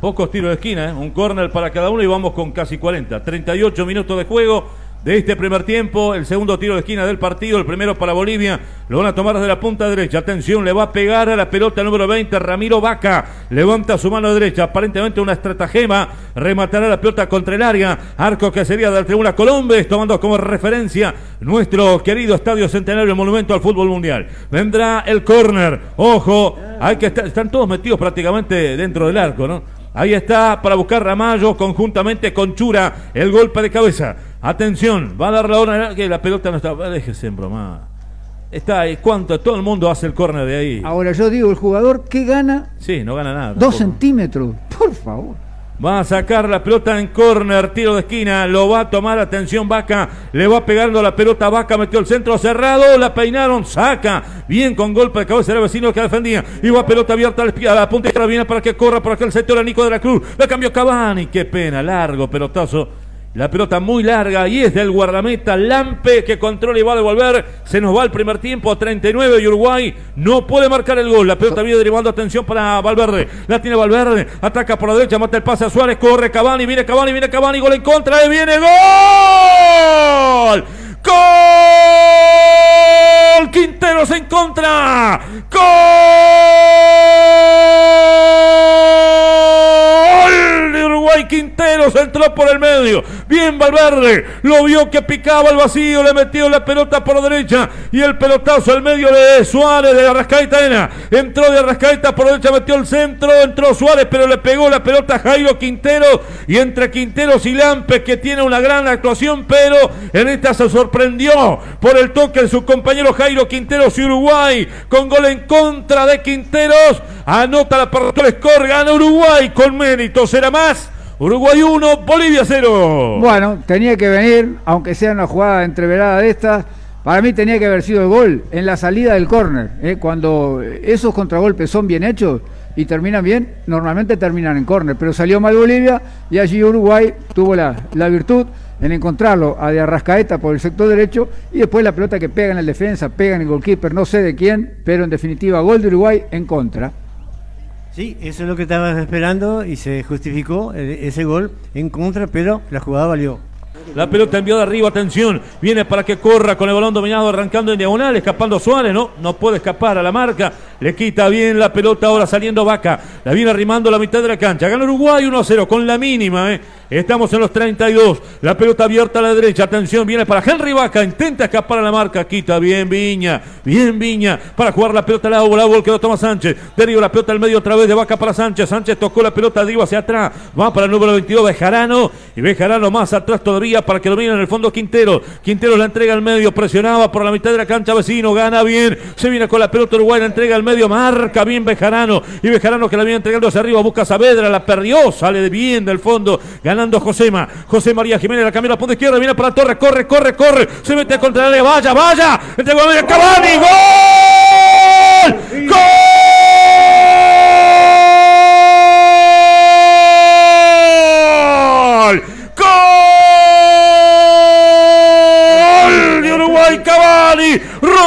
Pocos tiros de esquina, ¿eh? un córner para cada uno y vamos con casi 40. 38 minutos de juego de este primer tiempo. El segundo tiro de esquina del partido, el primero para Bolivia. Lo van a tomar desde la punta derecha. Atención, le va a pegar a la pelota número 20. Ramiro Vaca levanta su mano derecha. Aparentemente una estratagema. Rematará la pelota contra el área. Arco que sería de la tribuna Colombes, tomando como referencia nuestro querido Estadio Centenario, monumento al fútbol mundial. Vendrá el córner. Ojo, hay que estar, están todos metidos prácticamente dentro del arco, ¿no? Ahí está para buscar Ramallo conjuntamente con Chura. El golpe de cabeza. Atención, va a dar la hora que la pelota no está. Déjese en broma. Está ahí. ¿Cuánto? Todo el mundo hace el córner de ahí. Ahora yo digo, el jugador que gana Sí, no gana nada. dos tampoco. centímetros. Por favor. Va a sacar la pelota en córner, tiro de esquina, lo va a tomar, atención Vaca, le va pegando la pelota, Vaca metió el centro cerrado, la peinaron, saca, bien con golpe de cabeza el vecino que defendía, y pelota abierta a la punta izquierda, viene para que corra por aquel sector a Nico de la Cruz, la cambió Cavani, qué pena, largo pelotazo, la pelota muy larga y es del guardameta Lampe que controla y va a devolver. Se nos va el primer tiempo a 39 y Uruguay no puede marcar el gol. La pelota viene derivando atención para Valverde. La tiene Valverde. Ataca por la derecha, mata el pase a Suárez. Corre Cavani, viene Cavani, viene Cavani. Gol en contra. Y viene gol. ¡Gol! Quinteros en contra. ¡Gol! De Uruguay Quinteros entró por el medio. Bien Valverde. Lo vio que picaba el vacío. Le metió la pelota por la derecha. Y el pelotazo al medio de Suárez de Arrascaeta. Entró de Arrascaeta por la derecha, metió el centro. Entró Suárez, pero le pegó la pelota a Jairo Quinteros. Y entre Quinteros y Lampes, que tiene una gran actuación, pero en esta se sorprendió por el toque de su compañero Jairo Quinteros y Uruguay. Con gol en contra de Quinteros. Anota la partida score. Gana Uruguay con mérito. Será más. Uruguay 1, Bolivia 0. Bueno, tenía que venir, aunque sea una jugada entreverada de estas, para mí tenía que haber sido el gol en la salida del córner. ¿eh? Cuando esos contragolpes son bien hechos y terminan bien, normalmente terminan en córner, pero salió mal Bolivia y allí Uruguay tuvo la, la virtud en encontrarlo a de Arrascaeta por el sector derecho y después la pelota que pega en el defensa, pega en el goalkeeper, no sé de quién, pero en definitiva gol de Uruguay en contra. Sí, eso es lo que estabas esperando y se justificó ese gol en contra, pero la jugada valió. La pelota envió de arriba, atención. Viene para que corra con el balón dominado, arrancando en diagonal, escapando Suárez. No, no puede escapar a la marca. Le quita bien la pelota ahora saliendo Vaca. La viene arrimando a la mitad de la cancha. Gana Uruguay 1-0 con la mínima, ¿eh? Estamos en los 32. La pelota abierta a la derecha. Atención, viene para Henry Vaca. Intenta escapar a la marca. Quita bien Viña. Bien Viña. Para jugar la pelota al agua. La que lo toma Sánchez. Deriva la pelota al medio otra vez de Vaca para Sánchez. Sánchez tocó la pelota arriba hacia atrás. Va para el número 22 Bejarano. Y Bejarano más atrás todavía para que lo miren en el fondo Quintero. Quintero la entrega al medio. Presionaba por la mitad de la cancha vecino. Gana bien. Se viene con la pelota Uruguay. La entrega al medio. Marca bien Bejarano. Y Bejarano que la viene entregando hacia arriba. Busca Saavedra. La perdió. Sale bien del fondo. Ganando Josema. José María Jiménez la cambia la punta izquierda. Viene para la torre. Corre, corre, corre. Se mete contra el área. Vaya, vaya. Entregó a medio Cavani. ¡Gol! ¡Gol!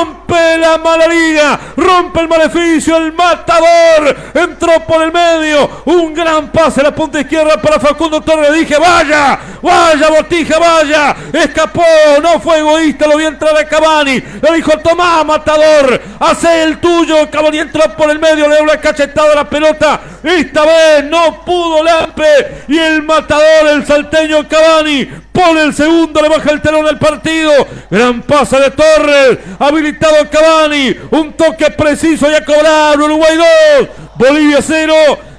Rompe la mala liga. Rompe el maleficio. El matador. Entró por el medio. Un gran pase a la punta izquierda para Facundo Torres. Dije, vaya. Vaya, Botija, vaya. Escapó. No fue egoísta. Lo vio entrar a Cavani. Le dijo, tomá, matador. Hace el tuyo. Cavani entró por el medio. Le dio una cachetada a la pelota. Esta vez no pudo Lampe. Y el matador, el salteño Cavani. Pone el segundo. Le baja el telón del partido. Gran pase de Torres. Habilitado Cavani. Un toque preciso y a cobrar. Uruguay 2. Bolivia 0.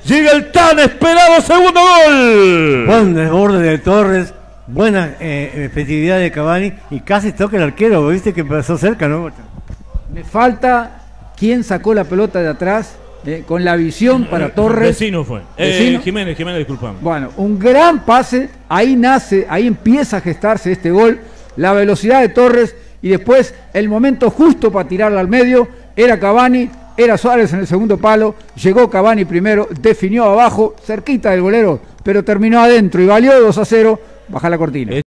Llega el tan esperado segundo gol. Buen desborde de Torres, buena eh, efectividad de Cavani y casi toca el arquero, viste que pasó cerca, ¿no? Me falta quién sacó la pelota de atrás eh, con la visión para Torres. Vecino fue. Eh, Vecino. Jiménez, Jiménez, disculpame. Bueno, un gran pase, ahí nace, ahí empieza a gestarse este gol, la velocidad de Torres y después el momento justo para tirarla al medio, era Cavani, era Suárez en el segundo palo, llegó Cavani primero, definió abajo, cerquita del golero, pero terminó adentro y valió 2 a 0, baja la cortina.